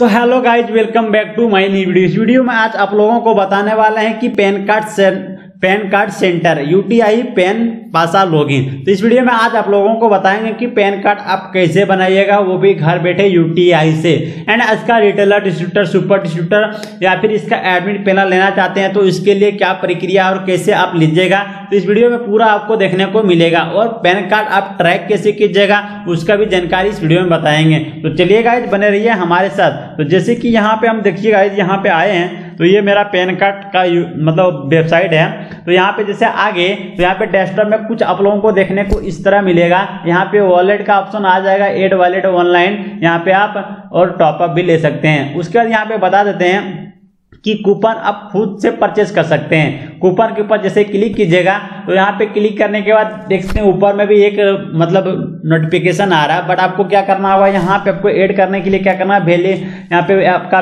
तो hello guys welcome back to my new video इस video में आज आप लोगों को बताने वाले हैं कि PAN card PAN card centre UTI PAN पासा लॉगिन तो इस वीडियो में आज आप लोगों को बताएँगे कि पैन कार्ड आप कैसे बनाइएगा, वो भी घर बैठे यूटीआई से। एंड इसका रिटेलर डिस्ट्रीब्यूटर सुपर डिस्ट्रीब्यूटर या फिर इसका एडमिट पैनल लेना चाहते हैं तो इसके लिए क्या प्रक्रिया और कैसे आप लीजिएगा तो इस वीडियो में पूरा आपको देखने को मिलेगा। और पैन कार्ड आप ट्रैक कैसे कीजिएगा, उसका भी जानकारी इस वीडियो में बताएँगे। तो चलिए गाइज़ बने रहिए हमारे साथ। तो जैसे कि यहाँ पे हम देखिए गाइज़ यहाँ पे आए हैं। तो ये मेरा पैन कार्ड का मतलब वेबसाइट है। तो यहाँ पे जैसे आगे तो यहाँ पे डेस्कटॉप में कुछ आप लोगों को देखने को इस तरह मिलेगा। यहाँ पे वॉलेट का ऑप्शन आ जाएगा एड वॉलेट ऑनलाइन यहाँ पे आप और टॉपअप भी ले सकते हैं। उसके बाद यहाँ पे बता देते हैं कि कूपन आप खुद से परचेज कर सकते हैं। कूपन के ऊपर जैसे क्लिक कीजिएगा तो यहाँ पे क्लिक करने के बाद देख सकते हैं ऊपर में भी एक मतलब नोटिफिकेशन आ रहा है बट आपको क्या करना होगा, यहाँ पे आपको ऐड करने के लिए क्या करना है भेले यहाँ पे आपका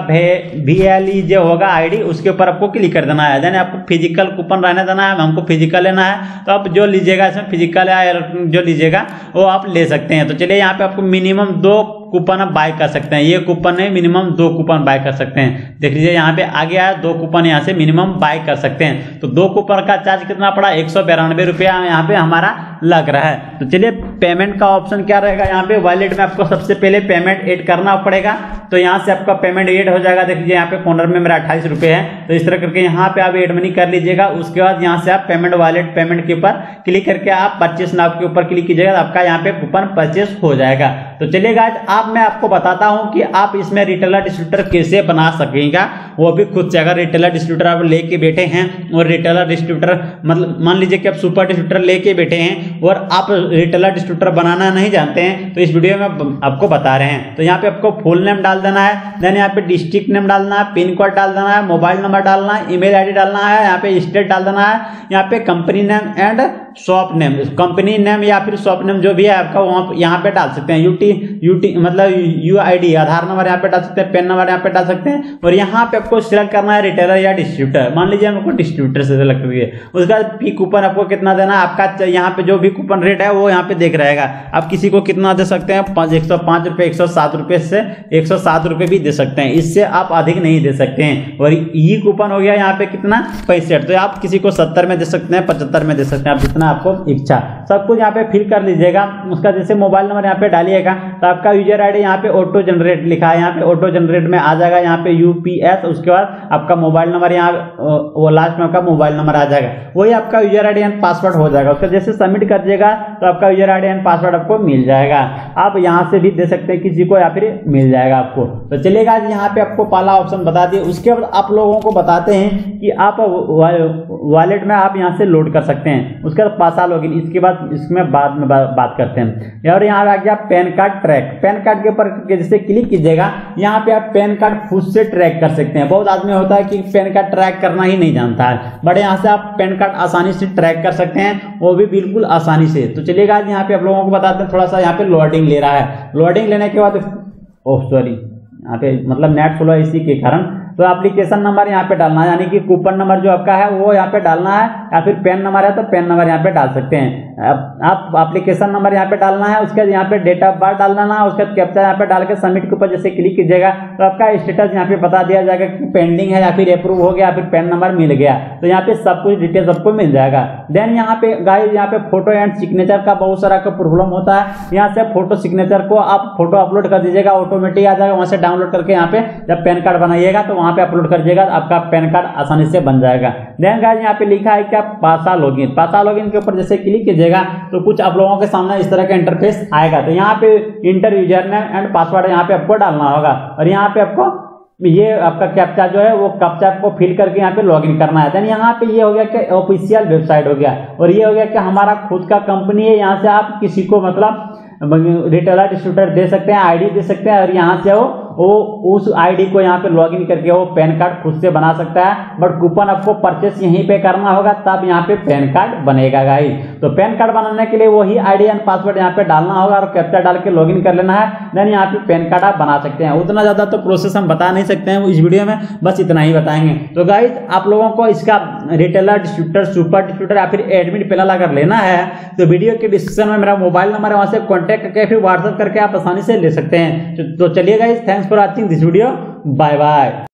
वी एल ई जो होगा आईडी उसके ऊपर आपको क्लिक कर देना है। यानी आपको फ़िज़िकल कूपन रहने देना है, हमको फ़िज़िकल लेना है तो आप जो लीजिएगा इसमें फ़िज़िकल या जो लीजिएगा, वो आप ले सकते हैं। तो चलिए यहाँ पे आपको मिनिमम दो कूपन आप बाय कर सकते हैं। ये कूपन है मिनिमम दो कूपन बाय कर सकते हैं। देख लीजिए, यहाँ पे आ गया है दो कूपन यहाँ से मिनिमम बाय कर सकते हैं। तो दो कूपन का चार्ज कितना पड़ा? एक सौ बिरानवे रुपया यहाँ पे हमारा लग रहा है। तो चलिए पेमेंट का ऑप्शन क्या रहेगा? यहाँ पे वॉलेट में आपको सबसे पहले पेमेंट एड करना पड़ेगा। तो यहाँ से आपका पेमेंट एड हो जाएगा। देख लीजिए, यहाँ पे कॉर्नर में मेरा अट्ठाईस रुपये है। तो इस तरह करके यहाँ पे आप एड मनी कर लीजिएगा। उसके बाद यहाँ से आप पेमेंट वॉलेट पेमेंट के ऊपर क्लिक करके आप परचेस नाव के ऊपर क्लिक कीजिएगा तो आपका यहाँ पे कूपन परचेस हो जाएगा। तो चलिए आज आप मैं आपको बताता हूँ कि आप इसमें रिटेलर डिस्ट्रीब्यूटर कैसे बना sehingga वो भी खुद से, अगर रिटेलर डिस्ट्रीब्यूटर आप लेके बैठे हैं, और रिटेलर डिस्ट्रीब्यूटर मतलब मान लीजिए कि आप सुपर डिस्ट्रीब्यूटर लेके बैठे हैं, और आप रिटेलर डिस्ट्रीब्यूटर बनाना नहीं जानते हैं तो इस वीडियो में आपको बता रहे हैं। तो यहाँ पे आपको फुल नेम डाल देना है देन यहाँ पे डिस्ट्रिक्ट नेम डालना है पिन कोड डाल देना है मोबाइल नंबर डालना है ईमेल आईडी डालना है, यहाँ पे स्टेट डाल देना है, यहाँ पे company name and shop name company name या फिर शॉप नेम जो भी है आपका वहाँ यहाँ पे डाल सकते हैं। यूटी यूटी मतलब U I D Aadhaar number यहाँ पे डाल सकते हैं पेन नंबर यहाँ पे डाल सकते हैं, और यहाँ पे आपको सिलेक्ट करना है रिटेलर या डिस्ट्रीब्यूटर मान लीजिए हमको डिस्ट्रीब्यूटर से सिलेक्ट करिए उसके बाद पी कूपन आपको कितना देना है? आपका यहाँ पे जो भी कूपन रेट है, वो यहाँ पे देख रहेगा। आप किसी को कितना दे सकते हैं? एक सौ पाँच रुपये, एक सौ सात रुपये से एक सौ सात रुपये भी दे सकते हैं। इससे आप अधिक नहीं दे सकते हैं। और ये कूपन हो गया यहाँ पे कितना? पैंसठ। तो आप किसी को सत्तर में दे सकते हैं, पचहत्तर में दे सकते हैं। आप जितना आपको इच्छा। सब कुछ यहाँ पे फिल कर लीजिएगा। उसका जैसे मोबाइल नंबर यहाँ पे डालिएगा तो आपका यूज़र आईडी यहाँ पे ऑटो जनरेट लिखा है। यहाँ पे ऑटो जनरेट में आ जाएगा। यहाँ पे यूपीएस उसके बाद आपका मोबाइल नंबर यहाँ वो लास्ट में आपका मोबाइल नंबर आ जाएगा। वही आपका यूज़र आईडी एंड पासवर्ड हो जाएगा। उसका जैसे सबमिट कर दिएगा तो आपका यूज़र आईडी एंड पासवर्ड आपको मिल जाएगा। आप यहाँ से भी दे सकते हैं किसी को या फिर मिल जाएगा आपको। तो चलेगा यहाँ पे आपको पहला ऑप्शन बता दिए। उसके बाद आप लोगों को बताते हैं कि आप वॉलेट में आप यहाँ से लोड कर सकते हैं। उसके बाद पासा लॉगिन इसके बाद इसमें बाद में बात करते हैं। और यहाँ आ गया PAN card track PAN card के ऊपर जैसे क्लिक कीजिएगा, यहाँ पे आप पैन कार्ड खुद से ट्रैक कर सकते हैं। बहुत आदमी होता है कि पैन कार्ड ट्रैक करना ही नहीं जानता है। बट यहाँ से आप पैन कार्ड आसानी से ट्रैक कर सकते हैं, वो भी बिल्कुल आसानी से। तो चलिएगा यहाँ पे आप लोगों को बताते हैं, थोड़ा सा यहाँ पे लोडिंग ले रहा है। लोडिंग लेने के बाद, ओह सॉरी यहाँ पे मतलब नेट फ्लो इसी के कारण तो एप्लीकेशन नंबर यहाँ पे डालना है यानी कि कूपन नंबर जो आपका है वो यहाँ पे डालना है या फिर पेन नंबर है तो पेन नंबर यहाँ पे डाल सकते हैं आप एप्लीकेशन नंबर यहाँ पे डालना है उसके यहाँ पे डेट ऑफ़ बर्थ डालना है उसके बाद कैप्चर यहाँ पे डाल के सबमिट के ऊपर जैसे क्लिक कीजिएगा तो आपका स्टेटस यहाँ पे बता दिया जाएगा कि पेंडिंग है या फिर अप्रूव हो गया या फिर पेन नंबर मिल गया तो यहाँ पे सब कुछ डिटेल्स आपको मिल जाएगा देन यहाँ पे गाइस यहाँ पे फ़ोटो एंड सिग्नेचर का बहुत सारा का प्रॉब्लम होता है यहाँ से फ़ोटो सिग्नेचर को आप फ़ोटो अपलोड कर दीजिएगा ऑटोमेटिक आ जाएगा वहाँ से डाउनलोड करके यहाँ पे जब पैन कार्ड बनाइएगा तो वहाँ पे अपलोड कर दीजिएगा आपका पैन कार्ड आसानी से बन जाएगा। देन गाइस यहाँ पे लिखा है क्या? पासा लॉगिन पासा लॉगिन के ऊपर जैसे क्लिक कीजिएगा तो कुछ आप लोगों के सामने इस तरह का इंटरफेस आएगा। तो यहाँ पे enter user name and password यहाँ पे आपको डालना होगा। और यहाँ पे आपको ये आपका कैप्चा जो है वो कैप्चा को फिल करके यहाँ पे लॉगिन करना है। देन यहाँ पे ये हो गया कि ऑफिशियल वेबसाइट हो गया। और ये हो गया कि हमारा खुद का कंपनी है। यहाँ से आप किसी को मतलब रिटेलर डिस्ट्रीब्यूटर दे सकते हैं आईडी दे सकते हैं और यहाँ से वो वो उस आईडी को यहाँ पे लॉगिन करके वो पैन कार्ड खुद से बना सकता है बट कूपन आपको परचेस यहीं पे करना होगा, तब यहाँ पे पैन कार्ड बनेगा गाई तो पैन कार्ड बनाने के लिए वही आईडी एंड पासवर्ड यहाँ पे डालना होगा और कैप्चा डाल के लॉगिन कर लेना है देन यहाँ पे पैन कार्ड आप बना सकते हैं. उतना ज़्यादा तो प्रोसेस हम बता नहीं सकते हैं इस वीडियो में, बस इतना ही बताएँगे. तो गाइज़ आप लोगों को इसका रिटेलर डिस्ट्रीब्यूटर सुपर डिस्ट्रीब्यूटर या फिर एडमिट पैनल अगर लेना है तो वीडियो के डिस्क्रिप्शन में मेरा मोबाइल नंबर है, वहाँ से कॉन्टैक्ट करके फिर व्हाट्सअप करके आप आसानी से ले सकते हैं. तो चलिए guys thanks thanks for watching this video bye bye